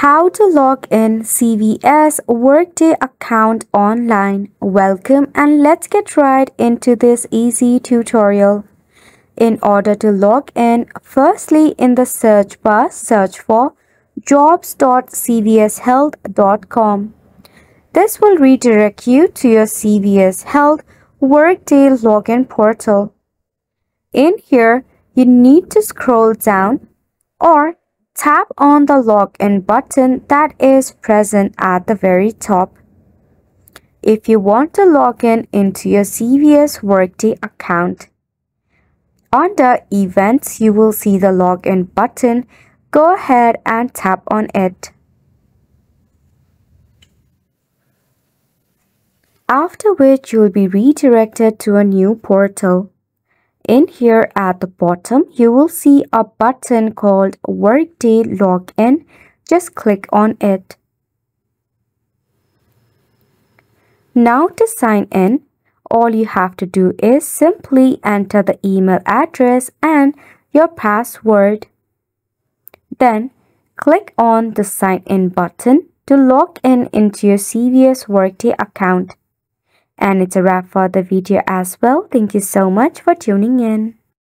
How to log in CVS Workday account online. Welcome and let's get right into this easy tutorial. In order to log in, firstly in the search bar search for jobs.cvshealth.com. This will redirect you to your CVS Health Workday login portal. In here, you need to scroll down or tap on the login button that is present at the very top. If you want to log in into your CVS Workday account. Under Events, you will see the login button. Go ahead and tap on it. After which you will be redirected to a new portal. In here at the bottom, you will see a button called Workday Login. Just click on it. Now to sign in, all you have to do is simply enter the email address and your password. Then click on the sign in button to log in into your CVS Workday account. And it's a wrap for the video as well. Thank you so much for tuning in.